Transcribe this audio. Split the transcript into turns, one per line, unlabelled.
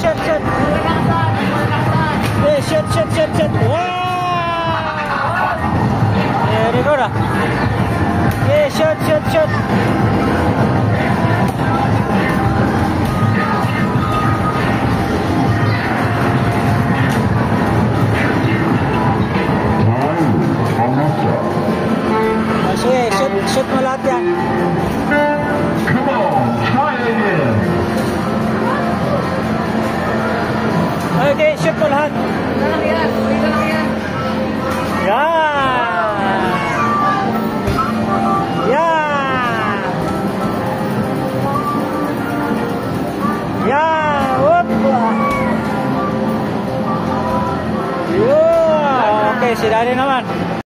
shit, shit, shit. Hey, shit, shit, shit, shit. Wow. Yeah, they go da. Hey, shit, shit, shit. Shit, shit, shit, shit, shit, shit, shit, shit, shit, shit, shit, shit, shit, shit, shit, Okay, shoot mo lahat. Whoop! Yun! Okay, si naman.